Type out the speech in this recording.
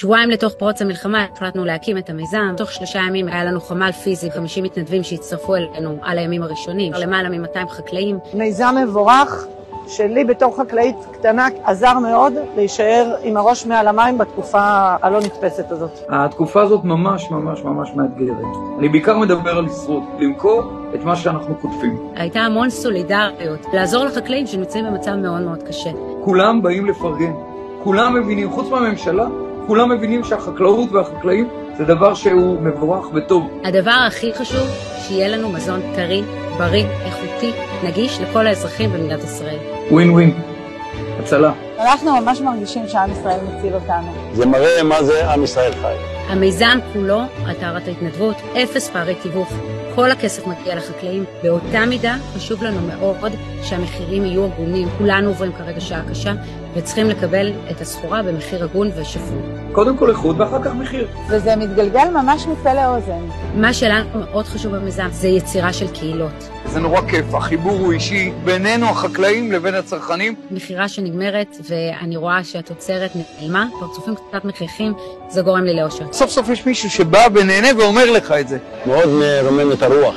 שבועיים לתוך פרוץ המלחמה החלטנו להקים את המיזם, תוך שלושה ימים היה לנו חמ"ל פיזי, 50 מתנדבים שהצטרפו אלינו על הימים הראשונים, למעלה מ-200 חקלאים. מיזם מבורך שלי בתור חקלאית קטנה עזר מאוד להישאר עם הראש מעל המים בתקופה הלא נתפסת הזאת. התקופה הזאת ממש ממש ממש מאתגרת. אני בעיקר מדבר על לשרוד, למכור את מה שאנחנו כותבים. הייתה המון סולידריות, לעזור לחקלאים שנמצאים במצב מאוד מאוד קשה. כולם באים לפרגן, כולם מבינים, חוץ מהממשלה, כולם מבינים שהחקלאות והחקלאים זה דבר שהוא מבורך וטוב. הדבר הכי חשוב, שיהיה לנו מזון טרי, בריא, איכותי, נגיש לכל האזרחים במדינת ישראל. ווין ווין, הצלה. אנחנו ממש מרגישים שעם ישראל מציל אותנו. זה מראה מה זה עם ישראל חי. המיזם כולו טהרת ההתנדבות, אפס פערי תיווך. כל הכסף מגיע לחקלאים. באותה מידה חשוב לנו מאוד שהמחירים יהיו הגונים. כולנו עוברים כרגע שעה קשה וצריכים לקבל את הסחורה במחיר הגון ושפוי. קודם כל איכות ואחר כך מחיר. וזה מתגלגל ממש מפה לאוזן. מה שלנו מאוד חשוב במיזם זה יצירה של קהילות. זה נורא כיף, החיבור הוא אישי בינינו החקלאים לבין הצרכנים. מכירה שנגמרת ואני רואה שהתוצרת נעלמה, פרצופים קצת מחייכים, זה גורם לי לאושר. סוף סוף יש מישהו שבא ונהנה ואומר לך את זה. מאוד מרומם את הרוח.